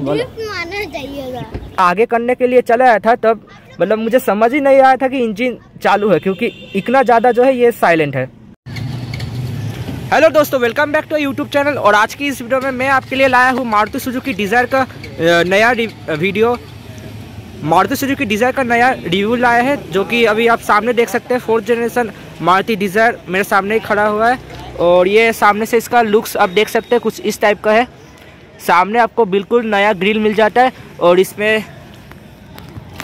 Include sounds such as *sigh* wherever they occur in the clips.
मारना चाहिए आगे करने के लिए चला आया था तब मतलब मुझे समझ ही नहीं आया था कि इंजन चालू है क्योंकि इतना ज़्यादा जो है ये साइलेंट है। हेलो दोस्तों welcome back to YouTube channel और आज की इस वीडियो में मैं आपके लिए लाया हूँ मारुति सुजुकी डिज़ायर का नया वीडियो। मारुति सुजुकी डिज़ायर का नया रिव्यू लाया है जो कि अभी आप सामने देख सकते हैं फोर्थ जनरेशन मारुति डिज़ायर मेरे सामने ही खड़ा हुआ है और ये सामने से इसका लुक्स आप देख सकते हैं कुछ इस टाइप का है। सामने आपको बिल्कुल नया ग्रिल मिल जाता है और इसमें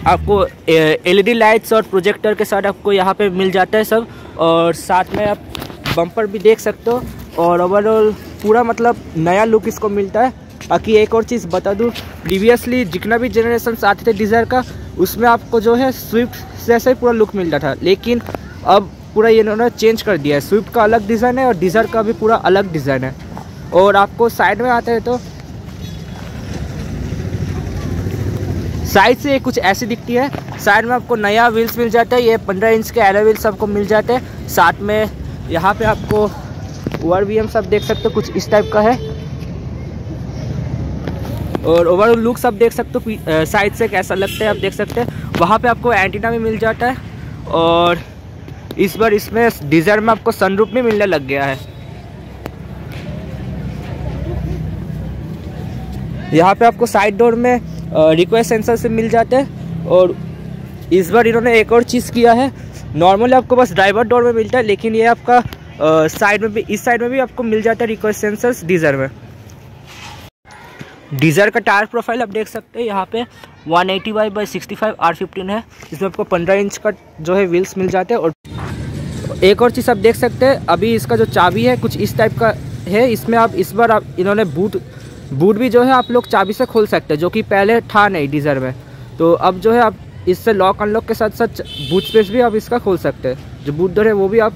आपको एलईडी लाइट्स और प्रोजेक्टर के साथ आपको यहाँ पे मिल जाता है सब। और साथ में आप बम्पर भी देख सकते हो। और ओवरऑल पूरा मतलब नया लुक इसको मिलता है। बाकी एक और चीज़ बता दूँ प्रीवियसली जितना भी जनरेशन आते थे डिज़ायर का, उसमें आपको जो है स्विफ्ट जैसा ही पूरा लुक मिलता था। लेकिन अब पूरा ये इन्होंने चेंज कर दिया है। स्विफ्ट का अलग डिज़ाइन है और डिज़ायर का भी पूरा अलग डिज़ाइन है। और आपको साइड में आते हैं तो साइड से कुछ ऐसी दिखती है। साइड में आपको नया व्हील्स मिल जाता है। ये पंद्रह इंच के एलो व्हील्स आपको मिल जाते हैं। साथ में यहाँ पे आपको ओवर वी एम सब देख सकते हो। कुछ इस टाइप का है। और ओवरऑल लुक सब देख सकते हो। साइड से कैसा लगता है आप देख सकते हैं। वहाँ पे आपको एंटीना भी मिल जाता है। और इस बार इसमें डीजर में आपको सनरूप भी मिलने लग गया है। यहाँ पे आपको साइड डोर में रिक्वेस्ट सेंसर से मिल जाते हैं और इस बार इन्होंने एक और चीज़ किया है। नॉर्मली आपको बस ड्राइवर डोर में मिलता है, लेकिन ये आपका साइड में भी, इस साइड में भी आपको मिल जाता है रिक्वेस्ट सेंसर्स डीजर में। डीजर का टायर प्रोफ़ाइल आप देख सकते हैं, यहाँ पे 180 एटी वाई बाई सिक्सटी है। इसमें आपको 15 इंच का जो है व्हील्स मिल जाते हैं और एक और चीज़ आप देख सकते हैं, अभी इसका जो चाबी है कुछ इस टाइप का है, इसमें आप इस बार आप, इन्होंने बूट बूट भी जो है आप लोग चाबी से खोल सकते हैं, जो कि पहले था नहीं डीजर में। तो अब जो है आप इससे लॉक अनलॉक के साथ साथ बूट स्पेस भी आप इसका खोल सकते हैं। जो बूट डोर है वो भी आप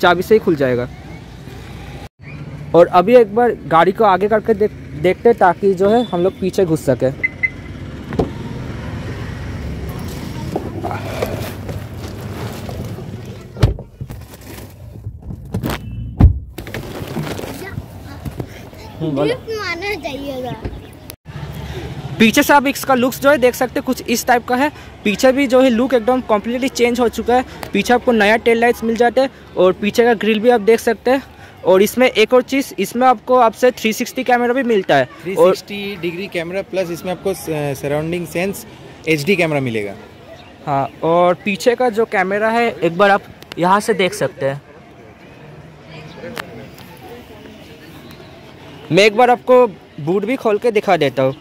चाबी से ही खुल जाएगा। और अभी एक बार गाड़ी को आगे करके देख, देखते ताकि जो है हम लोग पीछे घुस सके। मारना चाहिए पीछे से आप इसका लुक्स जो है देख सकते हैं कुछ इस टाइप का है। पीछे भी जो है लुक एकदम कम्प्लीटली चेंज हो चुका है। पीछे आपको नया टेल लाइट्स मिल जाते हैं और पीछे का ग्रिल भी आप देख सकते हैं। और इसमें एक और चीज़ इसमें आपको आपसे 360 कैमरा भी मिलता है। 360 डिग्री कैमरा प्लस इसमें आपको सराउंडिंग सेंस एचडी कैमरा मिलेगा। हाँ और पीछे का जो कैमरा है एक बार आप यहाँ से देख सकते हैं। मैं एक बार आपको बूट भी खोल के दिखा देता हूँ।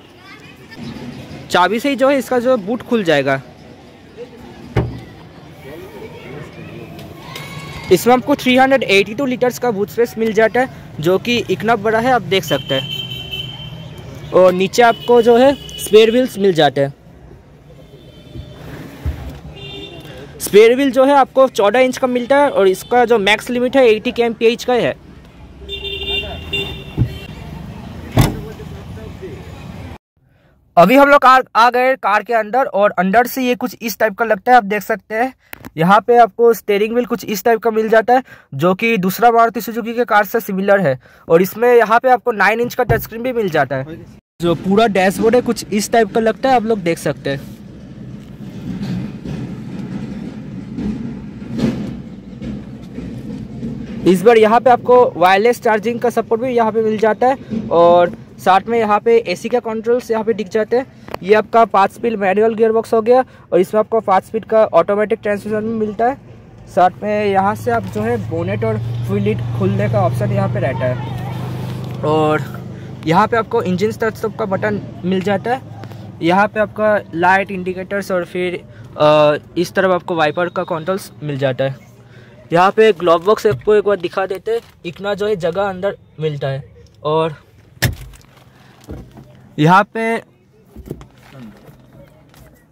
चाबी से ही जो है इसका जो बूट खुल जाएगा। इसमें आपको 382 लीटर्स का बूट स्पेस मिल जाता है, जो कि इतना बड़ा है, आप देख सकते हैं। और नीचे आपको जो है स्पेयर व्हील्स मिल जाते हैं। स्पेयर व्हील जो है आपको 14 इंच का मिलता है, और इसका जो मैक्स लिमिट है 80 के एम का है। अभी हम लोग कार आ गए कार के अंदर और अंदर से ये कुछ इस टाइप का लगता है, आप देख सकते हैं। यहाँ पे आपको स्टेयरिंग व्हील कुछ इस टाइप का मिल जाता है, जो कि दूसरा मारुति सुजुकी के कार से सिमिलर है। और इसमें यहाँ पे आपको नाइन इंच का टच स्क्रीन भी मिल जाता है। जो पूरा डैशबोर्ड है, कुछ इस टाइप का लगता है, आप लोग देख सकते हैं। इस बार यहाँ पे आपको वायरलेस चार्जिंग का सपोर्ट भी यहाँ पे मिल जाता है और साथ में यहाँ पे एसी का कंट्रोल्स यहाँ पे दिख जाते हैं। ये आपका पाँच स्पीड मैनुअल गियरबॉक्स हो गया और इसमें आपको पाँच स्पीड का ऑटोमेटिक ट्रांसमिशन भी मिलता है। साथ में यहाँ से आप जो है बोनेट और फुल लीड खुलने का ऑप्शन यहाँ पे रहता है। और यहाँ पे आपको इंजन स्टार्ट स्टॉप का बटन मिल जाता है। यहाँ पे आपका लाइट इंडिकेटर्स और फिर आ, इस तरफ़ आपको वाइपर का कंट्रोल्स मिल जाता है। यहाँ पे ग्लोव बॉक्स आपको एक बार दिखा देते इतना जो है जगह अंदर मिलता है। और यहाँ पे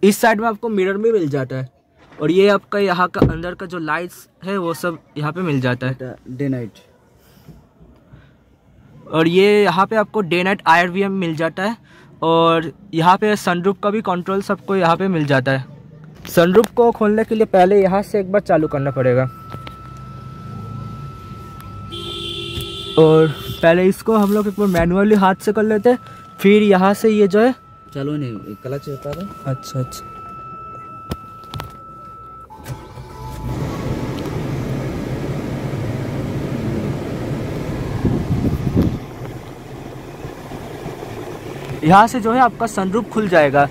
इस साइड में आपको मिरर भी मिल जाता है। और ये आपका यहाँ का अंदर का जो लाइट्स है वो सब यहाँ पे मिल जाता है। डे नाइट और ये यहाँ पे आपको day night I R V मिल जाता है। और यहाँ पे सनरूफ का भी कंट्रोल सबको यहाँ पे मिल जाता है। सनरूफ को खोलने के लिए पहले यहाँ से एक बार चालू करना पड़ेगा। और पहले इसको हम लोग एक बार मैनुअली हाथ से कर लेते हैं फिर यहाँ से ये जो है चलो नहीं क्लच होता है अच्छा अच्छा। यहाँ से जो है आपका सनरूफ खुल जाएगा।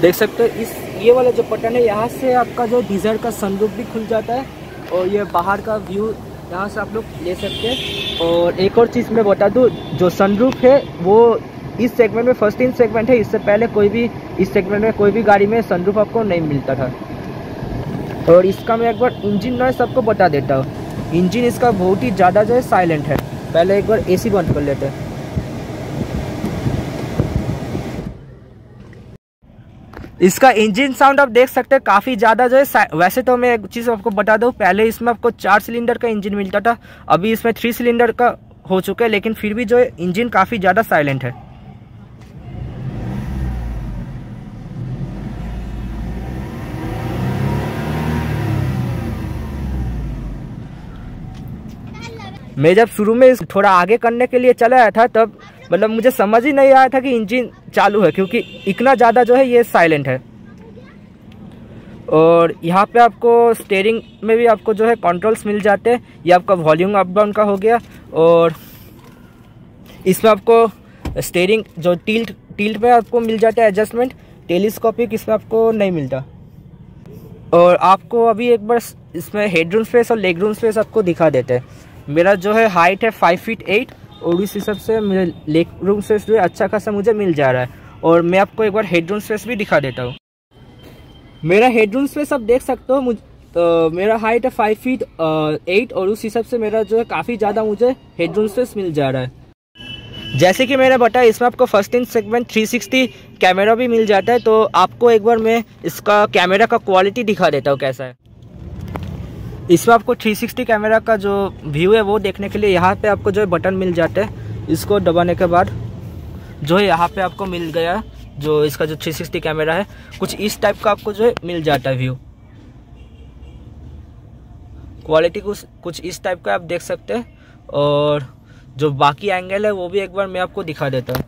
देख सकते हो इस ये वाला जो बटन है यहाँ से आपका जो डीजर का सनरूफ भी खुल जाता है। और ये बाहर का व्यू यहाँ से आप लोग ले सकते हैं। और एक और चीज़ मैं बता दूँ, जो सनरूफ है, वो इस सेगमेंट में फ़र्स्ट इन सेगमेंट है। इससे पहले कोई भी, इस सेगमेंट में कोई भी गाड़ी में सनरूफ आपको नहीं मिलता था। और इसका मैं एक बार इंजन नॉइस आपको बता देता हूँ। इंजन इसका बहुत ही ज़्यादा जो है साइलेंट है। पहले एक बार एसी बंद कर लेते हैं। इसका इंजन साउंड आप देख सकते हैं, काफ़ी ज़्यादा जो है वैसे तो मैं एक चीज़ आपको बता दूँ, पहले इसमें आपको चार सिलेंडर का इंजन मिलता था, अभी इसमें थ्री सिलेंडर का हो चुका है, लेकिन फिर भी जो है, इंजन काफ़ी ज़्यादा साइलेंट है। मैं जब शुरू में थोड़ा आगे करने के लिए चला आया था, तब मतलब मुझे समझ ही नहीं आया था कि इंजन चालू है, क्योंकि इतना ज़्यादा जो है ये साइलेंट है। और यहाँ पे आपको स्टेयरिंग में भी आपको जो है कंट्रोल्स मिल जाते हैं। ये आपका वॉल्यूम अप डाउन का हो गया। और इसमें आपको स्टेयरिंग जो टिल्ट टिल्ट में आपको मिल जाता है एडजस्टमेंट टेलीस्कोपिक इसमें आपको नहीं मिलता। और आपको अभी एक बार इसमें हेड रूम स्पेस और लेग रूम स्पेस आपको दिखा देते हैं। मेरा जो है हाइट है फाइव फीट एट और इस हिसाब से मेरे लेग रूम स्पेस है अच्छा खासा मुझे मिल जा रहा है। और मैं आपको एक बार हेडरूम स्पेस भी दिखा देता हूँ। मेरा हेडरूम स्पेस आप देख सकते हो, मुझ तो मेरा हाइट है फाइव फीट एट और उस हिसाब से मेरा जो है काफ़ी ज़्यादा मुझे हेडरूम स्पेस मिल जा रहा है। जैसे कि मैंने बताया, इसमें आपको फ़र्स्ट इन सेगमेंट 360 कैमरा भी मिल जाता है तो आपको एक बार मैं इसका कैमरा का क्वालिटी दिखा देता हूँ कैसा है। इसमें आपको 360 कैमरा का जो व्यू है, वो देखने के लिए यहाँ पे आपको जो है बटन मिल जाता है। इसको दबाने के बाद जो है यहाँ पे आपको मिल गया जो इसका जो 360 कैमरा है। कुछ इस टाइप का आपको जो है मिल जाता है व्यू क्वालिटी कुछ कुछ इस टाइप का आप देख सकते हैं। और जो बाकी एंगल है, वो भी एक बार मैं आपको दिखा देता हूँ।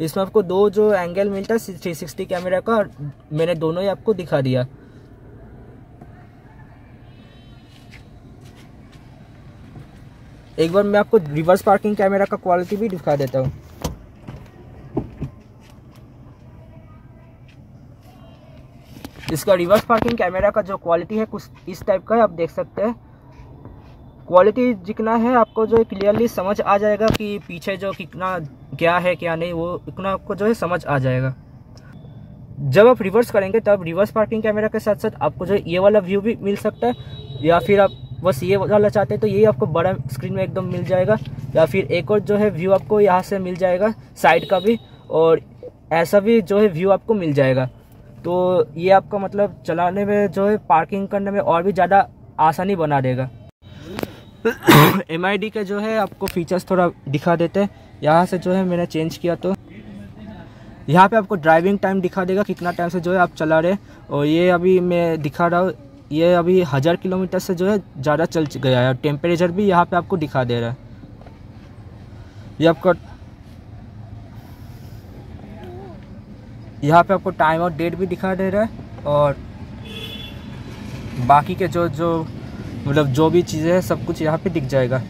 इसमें आपको दो जो एंगल मिलता है थ्री सिक्सटी कैमरा का, और मैंने दोनों ही आपको दिखा दिया। एक बार मैं आपको रिवर्स पार्किंग कैमरा का क्वालिटी भी दिखा देता हूँ। इसका रिवर्स पार्किंग कैमरा का जो क्वालिटी है, कुछ इस टाइप का है, आप देख सकते हैं। क्वालिटी जितना है, आपको जो है क्लियरली समझ आ जाएगा कि पीछे जो कितना क्या है, क्या नहीं, वो इतना आपको जो है समझ आ जाएगा। जब आप रिवर्स करेंगे, तब रिवर्स पार्किंग कैमरा के साथ साथ आपको जो है ये वाला व्यू भी मिल सकता है। या फिर आप बस ये वाला चाहते हैं तो ये आपको बड़ा स्क्रीन में एकदम मिल जाएगा। या फिर एक और जो है व्यू आपको यहाँ से मिल जाएगा साइड का भी, और ऐसा भी जो है व्यू आपको मिल जाएगा। तो ये आपका मतलब चलाने में, जो है पार्किंग करने में और भी ज़्यादा आसानी बना देगा। *coughs* MID के जो है आपको फीचर्स थोड़ा दिखा देते हैं। यहाँ से जो है मैंने चेंज किया तो। यहाँ पे आपको ड्राइविंग टाइम दिखा देगा कितना टाइम से जो है आप चला रहे और ये अभी मैं दिखा रहा हूँ, ये अभी हज़ार किलोमीटर से जो है ज़्यादा चल गया है। और टेम्परेचर भी यहाँ पे आपको दिखा दे रहा है। ये आपका यहाँ पे आपको टाइम और डेट भी दिखा दे रहा है। और बाकी के जो जो मतलब जो भी चीज़ें हैं, सब कुछ यहाँ पे दिख जाएगा।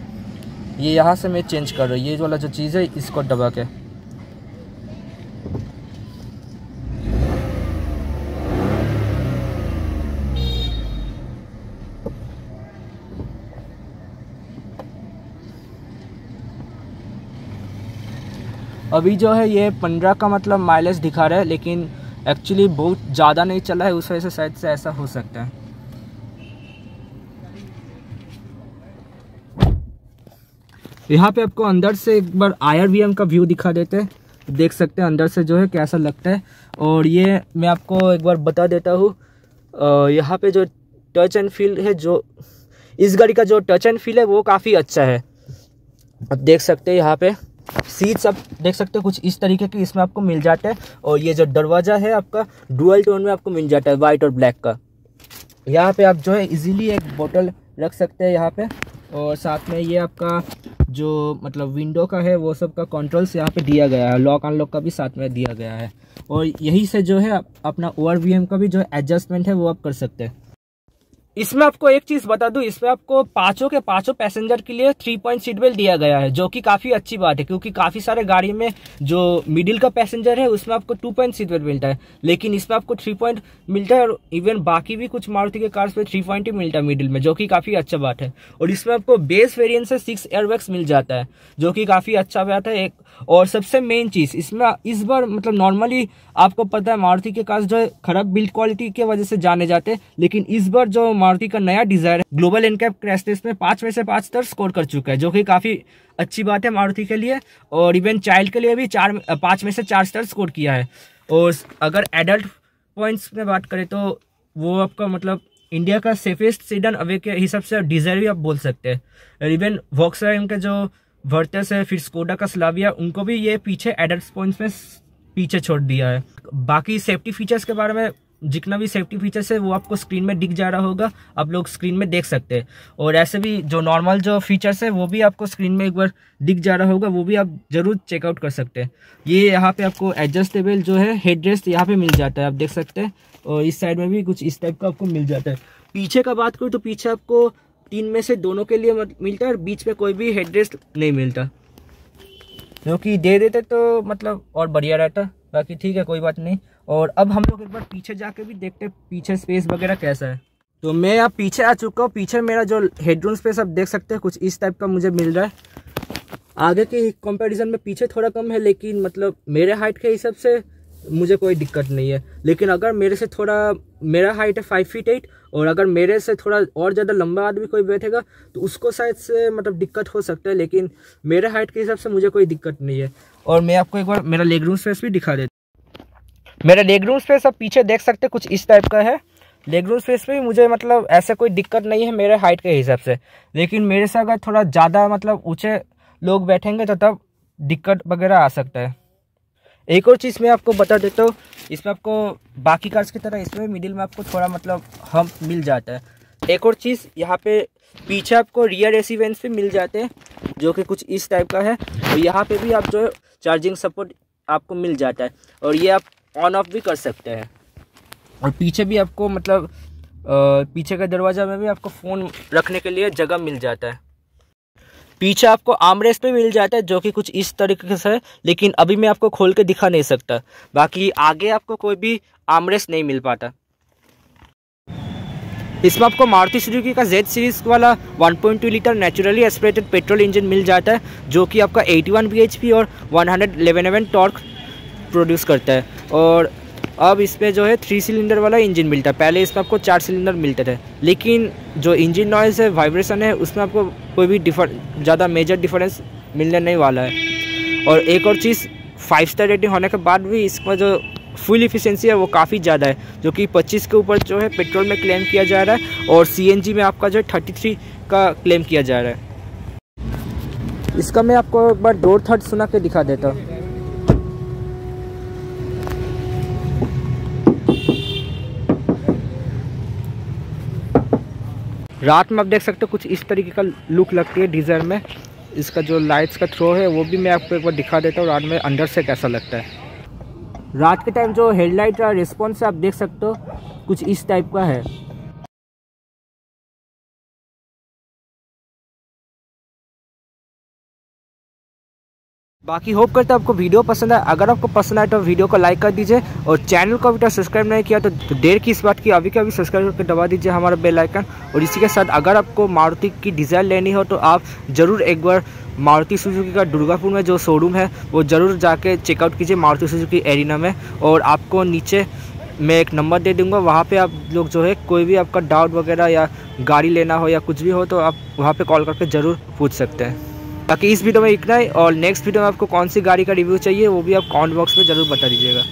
ये यहाँ से मैं चेंज कर रहा हूँ। ये वाला जो चीज़ है, इसको दबा के। अभी जो है, ये पंद्रह का मतलब माइलेज दिखा रहा है, लेकिन एक्चुअली बहुत ज़्यादा नहीं चला है, उस वजह से शायद से ऐसा हो सकता है। यहाँ पे आपको अंदर से एक बार आयर आई का व्यू दिखा देते हैं। देख सकते हैं अंदर से जो है कैसा लगता है। और ये मैं आपको एक बार बता देता हूँ यहाँ पे जो टच एंड फील है, जो इस गाड़ी का जो टच एंड फील है, वो काफ़ी अच्छा है। आप देख सकते हैं यहाँ पे सीट्स आप देख सकते हो कुछ इस तरीके की इसमें आपको मिल जाते हैं। और ये जो दरवाज़ा है आपका डुअल टोन में आपको मिल जाता है वाइट और ब्लैक का। यहाँ पे आप जो है इजीली एक बोतल रख सकते हैं यहाँ पे। और साथ में ये आपका जो मतलब विंडो का है, वो सब का कंट्रोल्स यहाँ पे दिया गया है। लॉक अनलॉक का भी साथ में दिया गया है। और यही से जो है अपना ओवर का भी जो एडजस्टमेंट है, वो आप कर सकते हैं। इसमें आपको एक चीज़ बता दूँ, इसमें आपको पाँचों के पाँचों पैसेंजर के लिए थ्री पॉइंट सीट बेल्ट दिया गया है, जो कि काफ़ी अच्छी बात है, क्योंकि काफ़ी सारे गाड़ी में जो मिडिल का पैसेंजर है, उसमें आपको टू पॉइंट सीट बेल्ट मिलता है। लेकिन इसमें आपको थ्री पॉइंट मिलता है और इवन बाकी भी कुछ मारुति के कार्स में थ्री पॉइंट ही मिलता है मिडिल में, जो कि काफ़ी अच्छा बात है। और इसमें आपको बेस वेरियंट से सिक्स एयरबैग्स मिल जाता है, जो कि काफ़ी अच्छा बात है। एक और सबसे मेन चीज़, इसमें इस बार मतलब नॉर्मली आपको पता है, मारुति के कार्स जो है, खराब बिल्ड क्वालिटी की वजह से जाने जाते हैं, लेकिन इस बार जो मारुति का नया Dzire Global NCAP crash test में पाँच में से पाँच स्तर स्कोर कर चुका है, जो कि काफ़ी अच्छी बात है मारुति के लिए। और इवन चाइल्ड के लिए भी चार, पाँच में से चार स्तर स्कोर किया है। और अगर एडल्ट पॉइंट्स में बात करें तो वो आपका मतलब इंडिया का सेफेस्ट सीडन अवे के हिसाब से डिज़ायर भी आप बोल सकते हैं। इवन वॉक्स के जो वर्टस है, फिर स्कोडा का स्लाविया उनको भी ये पीछे एडल्ट पॉइंट्स में पीछे छोड़ दिया है। बाकी सेफ्टी फीचर्स के बारे में जितना भी सेफ्टी फीचर्स है, वो आपको स्क्रीन में दिख जा रहा होगा। आप लोग स्क्रीन में देख सकते हैं। और ऐसे भी जो नॉर्मल जो फीचर्स है, वो भी आपको स्क्रीन में एक बार दिख जा रहा होगा, वो भी आप ज़रूर चेकआउट कर सकते हैं। ये यहाँ पे आपको एडजस्टेबल जो है हेड रेस्ट यहाँ पे मिल जाता है, आप देख सकते हैं। और इस साइड में भी कुछ इस टाइप का आपको मिल जाता है। पीछे का बात करूँ तो पीछे आपको तीन में से दोनों के लिए मिलता है और बीच में कोई भी हेड रेस्ट नहीं मिलता। क्योंकि दे देते तो मतलब और बढ़िया रहता। बाकी ठीक है, कोई बात नहीं। और अब हम लोग एक बार पीछे जाके भी देखते हैं पीछे स्पेस वगैरह कैसा है। तो मैं यहाँ पीछे आ चुका हूँ, पीछे मेरा जो हेडरूम स्पेस आप देख सकते हैं, कुछ इस टाइप का मुझे मिल रहा है। आगे के कंपैरिजन में पीछे थोड़ा कम है, लेकिन मतलब मेरे हाइट के हिसाब से मुझे कोई दिक्कत नहीं है। लेकिन अगर मेरे से थोड़ा, मेरा हाइट है फाइव फीट एट और अगर मेरे से थोड़ा और ज़्यादा लंबा आदमी कोई बैठेगा तो उसको शायद से मतलब दिक्कत हो सकता है, लेकिन मेरे हाइट के हिसाब से मुझे कोई दिक्कत नहीं है। और मैं आपको एक बार मेरा लेग रूम स्पेस भी दिखा देता मेरा लेग रूम स्पेस आप पीछे देख सकते कुछ इस टाइप का है। लेग रूम स्पेस पे भी मुझे मतलब ऐसा कोई दिक्कत नहीं है मेरे हाइट के हिसाब से। लेकिन मेरे से अगर थोड़ा ज़्यादा मतलब ऊँचे लोग बैठेंगे तो तब दिक्कत वगैरह आ सकता है। एक और चीज़ मैं आपको बता देता हूँ, इसमें आपको बाकी कार्स की तरह इसमें मिडिल में आपको थोड़ा मतलब हम मिल जाता है। एक और चीज़, यहाँ पे पीछे आपको रियर एसी वेंस भी मिल जाते हैं, जो कि कुछ इस टाइप का है। और यहाँ पे भी आप जो है चार्जिंग सपोर्ट आपको मिल जाता है। और ये आप ऑन ऑफ़ भी कर सकते हैं। और पीछे भी आपको मतलब पीछे का दरवाज़ा में भी आपको फ़ोन रखने के लिए जगह मिल जाता है। पीछे आपको आमरेस पे मिल जाता है, जो कि कुछ इस तरीके से है लेकिन अभी मैं आपको खोल के दिखा नहीं सकता। बाकी आगे आपको कोई भी आमरेस नहीं मिल पाता। इसमें आपको मारुति सुजुकी का जेड सीरीज़ वाला 1.2 litre naturally aspirated petrol engine मिल जाता है, जो कि आपका 81 bhp और 111 टॉर्क प्रोड्यूस करता है। और अब इसमें जो है थ्री सिलेंडर वाला इंजन मिलता है। पहले इसमें आपको चार सिलेंडर मिलते थे। लेकिन जो इंजन नॉइज़ है वाइब्रेशन है, उसमें आपको कोई भी डिफर ज़्यादा मेजर डिफरेंस मिलने नहीं वाला है। और एक और चीज़ फाइव स्टार रेटिंग होने के बाद भी इसका जो फुल इफिशेंसी है, वो काफ़ी ज़्यादा है। जो कि 25 के ऊपर जो है पेट्रोल में क्लेम किया जा रहा है और सीएनजी में आपका जो है थर्टी का क्लेम किया जा रहा है। इसका मैं आपको एक बार डोर थर्ड सुना के दिखा देता हूँ। रात में आप देख सकते हो कुछ इस तरीके का लुक लगती है डीजर में। इसका जो लाइट्स का थ्रो है, वो भी मैं आपको एक बार दिखा देता हूँ, रात में अंदर से कैसा लगता है। रात के टाइम जो हेडलाइट का रिस्पॉन्स है आप देख सकते हो, कुछ इस टाइप का है। बाकी होप करते हैं आपको वीडियो पसंद है अगर आपको पसंद आए तो वीडियो को लाइक कर दीजिए और चैनल को अभी तक सब्सक्राइब नहीं किया तो, तो देर की इस बात की अभी का अभी सब्सक्राइब करके दबा दीजिए हमारा बेल आइकन। और इसी के साथ अगर आपको मारुति की डिज़ाइन लेनी हो तो आप ज़रूर एक बार मारुति सुजुकी का दुर्गापुर में जो शोरूम है वो ज़रूर जाके चेकआउट कीजिए मारुति सुजुकी एरिना में। और आपको नीचे मैं एक नंबर दे दूँगा वहाँ पे आप लोग जो है कोई भी आपका डाउट वगैरह या गाड़ी लेना हो या कुछ भी हो तो आप वहाँ पे कॉल करके ज़रूर पूछ सकते हैं। बाकी इस वीडियो में इतना ही, और नेक्स्ट वीडियो में आपको कौन सी गाड़ी का रिव्यू चाहिए, वो भी आप कॉमेंट बॉक्स में ज़रूर बता दीजिएगा।